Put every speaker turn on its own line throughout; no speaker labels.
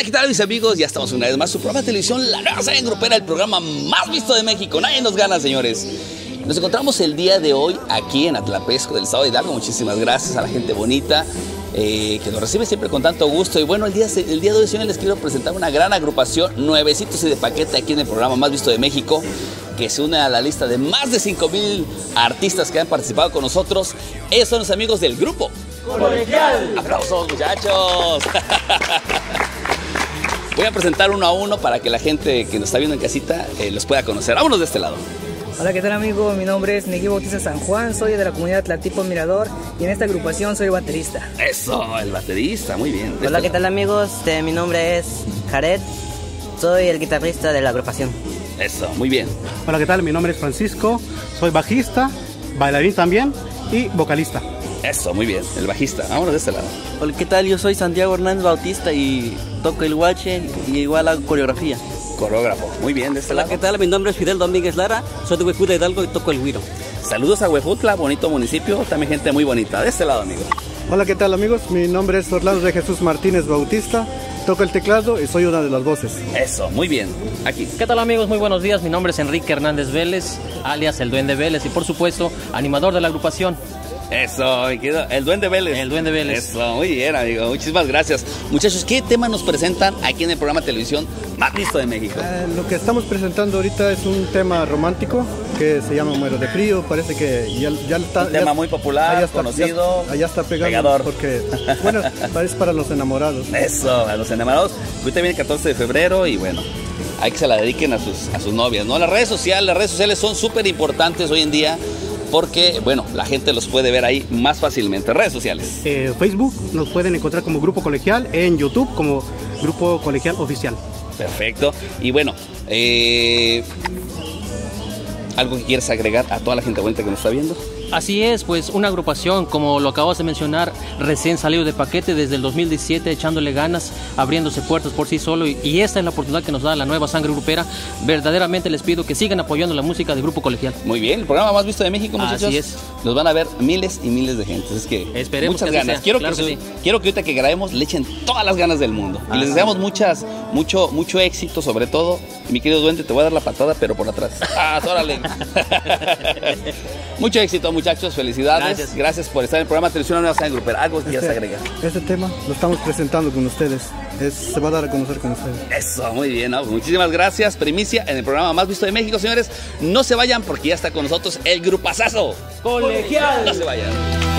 Hola, ¿qué tal mis amigos? Ya estamos una vez más. Su programa de televisión, La Nueva Saga Grupera, el programa más visto de México. Nadie nos gana, señores. Nos encontramos el día de hoy aquí en Atlapesco del Estado de Hidalgo. Muchísimas gracias a la gente bonita eh, que nos recibe siempre con tanto gusto. Y bueno, el día, el día de hoy, señores, les quiero presentar una gran agrupación, nuevecitos y de paquete aquí en el programa más visto de México, que se une a la lista de más de 5 mil artistas que han participado con nosotros. Ellos son los amigos del grupo.
Colegial.
¡Aplausos, muchachos! Voy a presentar uno a uno para que la gente que nos está viendo en casita eh, los pueda conocer. Vámonos de este lado.
Hola, ¿qué tal amigo? Mi nombre es Negui Bautista San Juan, soy de la comunidad Tlatipo Mirador y en esta agrupación soy baterista.
Eso, el baterista, muy bien.
Hola,
este
¿qué tal amigos? Este, mi nombre es Jared, soy el guitarrista de la agrupación.
Eso, muy bien.
Hola, ¿qué tal? Mi nombre es Francisco, soy bajista, bailarín también y vocalista.
Eso, muy bien. El bajista. Vámonos de este lado.
Hola, ¿qué tal? Yo soy Santiago Hernández Bautista y toco el guache y igual hago coreografía.
Coreógrafo. Muy bien, de este
Hola,
lado.
¿qué tal? Mi nombre es Fidel Domínguez Lara, soy de Huejuta Hidalgo y toco el güiro.
Saludos a Huejutla, bonito municipio. También gente muy bonita. De este lado, amigo.
Hola, ¿qué tal amigos? Mi nombre es Orlando de Jesús Martínez Bautista, toco el teclado y soy una de las voces.
Eso, muy bien. Aquí.
¿Qué tal amigos? Muy buenos días. Mi nombre es Enrique Hernández Vélez, alias el Duende Vélez y por supuesto animador de la agrupación.
Eso. El Duende Vélez.
El Duende Vélez.
Eso, muy bien, amigo. Muchísimas gracias. Muchachos, ¿qué tema nos presentan aquí en el programa de televisión más visto de México?
Eh, lo que estamos presentando ahorita es un tema romántico que se llama Muero de Frío. Parece que ya, ya está.
Un
ya-
tema muy popular,
allá está-
conocido,
ya- allá está pegando
pegador.
porque, bueno, es para los enamorados.
Eso, a los enamorados. Ahorita viene el 14 de febrero y bueno, hay que se la dediquen a sus, a sus novias, ¿no? Las redes sociales, las redes sociales son súper importantes hoy en día porque, bueno, la gente los puede ver ahí más fácilmente. Redes sociales.
Eh, Facebook nos pueden encontrar como Grupo Colegial, en YouTube como Grupo Colegial Oficial.
Perfecto. Y bueno, eh, ¿algo que quieras agregar a toda la gente bonita que nos está viendo?
Así es, pues una agrupación, como lo acabas de mencionar, recién salido de paquete desde el 2017, echándole ganas, abriéndose puertas por sí solo y, y esta es la oportunidad que nos da la nueva sangre grupera. Verdaderamente les pido que sigan apoyando la música de Grupo Colegial.
Muy bien, el programa más visto de México, muchachos.
Así es.
Nos van a ver miles y miles de gente. Es que
Esperemos
muchas
que
ganas.
sea,
Quiero,
claro
que,
que sí.
quiero que ahorita que grabemos le echen todas las ganas del mundo. Y les deseamos muchas, mucho, mucho éxito, sobre todo. Mi querido duende, te voy a dar la patada, pero por atrás. Ah, órale. mucho éxito, muchachos. Felicidades.
Gracias.
Gracias por estar en el programa de Televisión Nueva Sangre Grupera. Algo que quieras
Este,
agregar.
este tema lo estamos presentando con ustedes. Es- se va a dar a conocer con ustedes.
Eso, muy bien, ¿no? Pues Muchísimas gracias. Primicia en el programa más visto de México, señores. No se vayan porque ya está con nosotros el grupazazo.
Colegial.
No se vayan.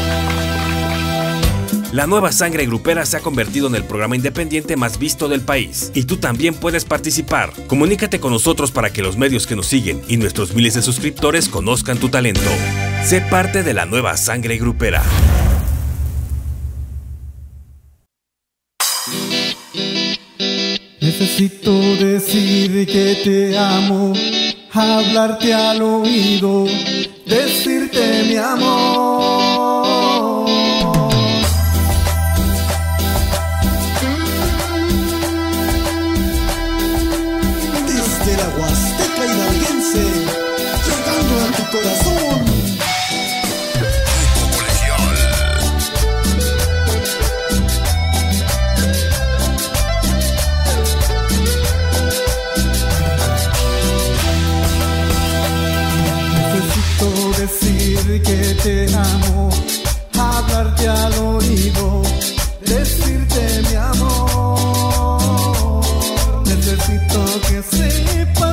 La nueva sangre grupera se ha convertido en el programa independiente más visto del país y tú también puedes participar. Comunícate con nosotros para que los medios que nos siguen y nuestros miles de suscriptores conozcan tu talento. Sé parte de la nueva sangre grupera.
Necesito decir que te amo, hablarte al oído, decirte mi amor. Amo, hablarte al oído, decirte mi amor. Necesito que sepas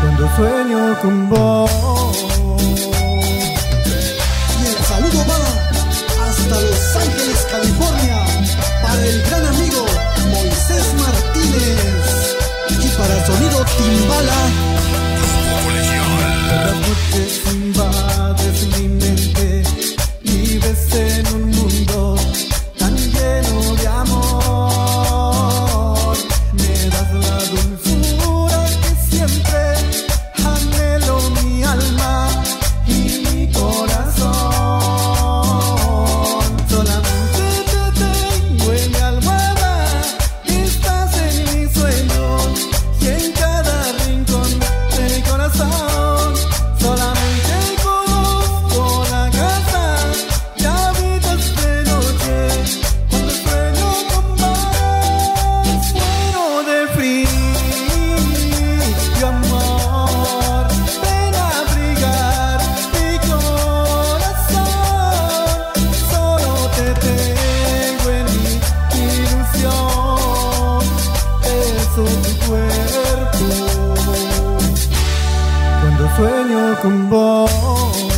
cuando sueño con vos. Y el saludo va hasta Los Ángeles, California, para el gran amigo Moisés Martínez y para el sonido timbala. Yo sueño con vos.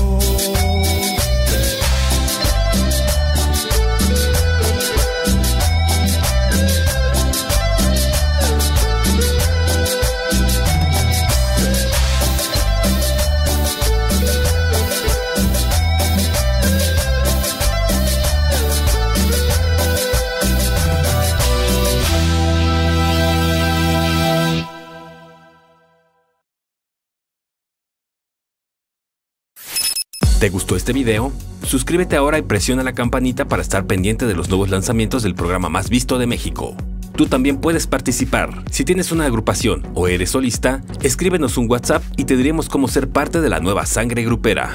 ¿Te gustó este video? Suscríbete ahora y presiona la campanita para estar pendiente de los nuevos lanzamientos del programa más visto de México. Tú también puedes participar. Si tienes una agrupación o eres solista, escríbenos un WhatsApp y te diremos cómo ser parte de la nueva sangre grupera.